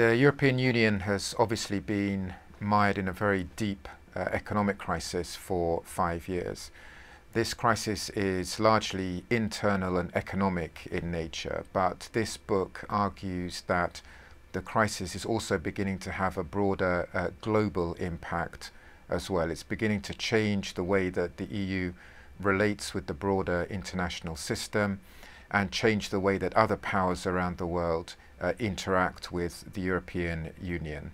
The European Union has obviously been mired in a very deep uh, economic crisis for five years. This crisis is largely internal and economic in nature, but this book argues that the crisis is also beginning to have a broader uh, global impact as well. It's beginning to change the way that the EU relates with the broader international system and change the way that other powers around the world uh, interact with the European Union.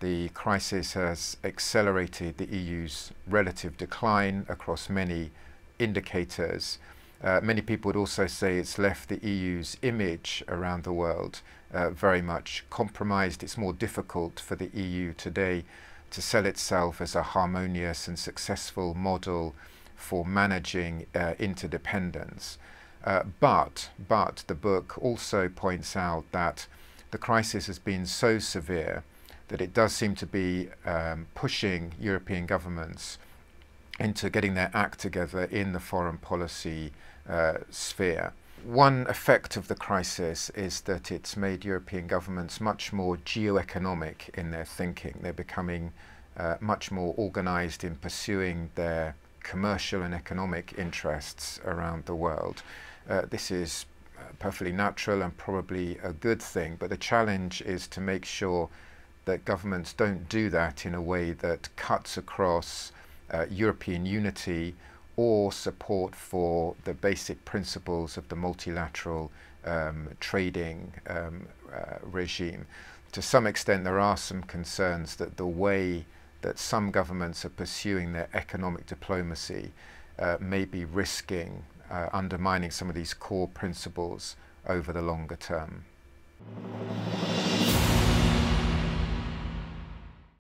The crisis has accelerated the EU's relative decline across many indicators. Uh, many people would also say it's left the EU's image around the world uh, very much compromised. It's more difficult for the EU today to sell itself as a harmonious and successful model for managing uh, interdependence. Uh, but, but the book also points out that the crisis has been so severe that it does seem to be um, pushing European governments into getting their act together in the foreign policy uh, sphere. One effect of the crisis is that it's made European governments much more geo-economic in their thinking. They're becoming uh, much more organized in pursuing their commercial and economic interests around the world. Uh, this is uh, perfectly natural and probably a good thing, but the challenge is to make sure that governments don't do that in a way that cuts across uh, European unity or support for the basic principles of the multilateral um, trading um, uh, regime. To some extent, there are some concerns that the way that some governments are pursuing their economic diplomacy uh, may be risking uh, undermining some of these core principles over the longer term.